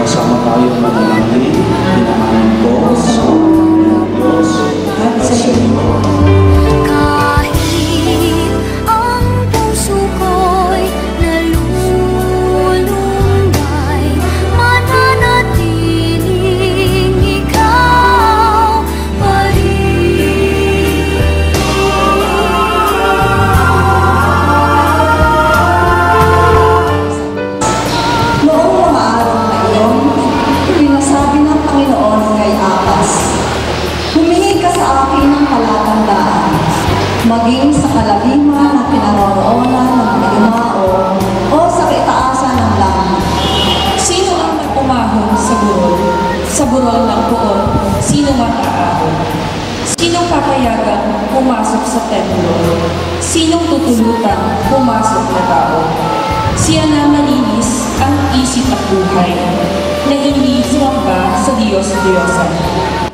Sama-sama tayo manalangin. Pinamanin ko sa maging sa kalaliman ng pinaroroonan ng mga yumao o sa kaitaasan ng langit. Sino ang umahon sa burol? Sa burol ng poon, sino mataahon? Sinong papayagang pumasok sa templo? Sinong tutulutan pumasok na tao? Siya na malinis ang isip at buhay, na hindi sumamba sa Diyos-Diyosan.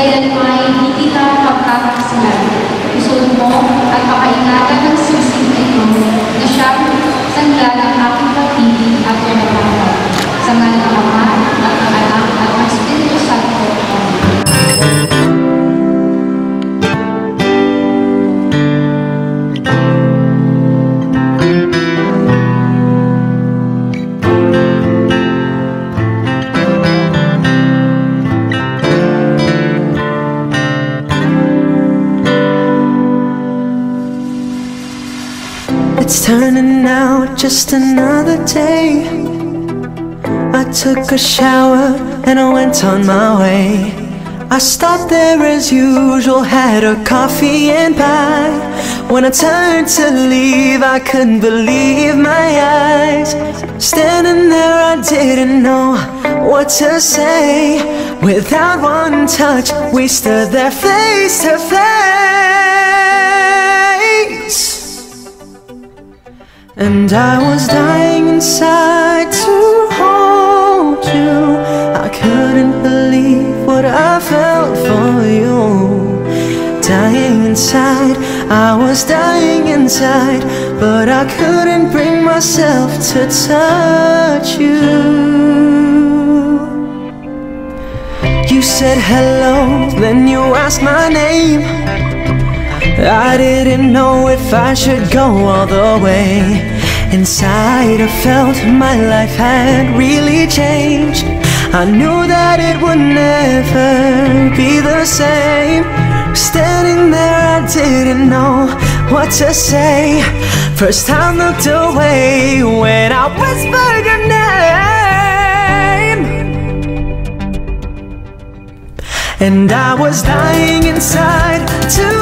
Kailanman hindi kita pagkakasilan. Isunod mo at pakaingatan ng sisig na ito na siyang sangla ng aking pag-ibig at pinagpapal. Sa ngalan just another day. I took a shower and I went on my way. I stopped there as usual, had a coffee and pie. When I turned to leave, I couldn't believe my eyes. Standing there, I didn't know what to say. Without one touch, we stood there face to face. And I was dying inside to hold you. I couldn't believe what I felt for you. Dying inside, I was dying inside, but I couldn't bring myself to touch you. You said hello, then you asked my name. I didn't know if I should go all the way. Inside, I felt my life had really changed. I knew that it would never be the same. Standing there, I didn't know what to say. First time looked away when I whispered your name. And I was dying inside to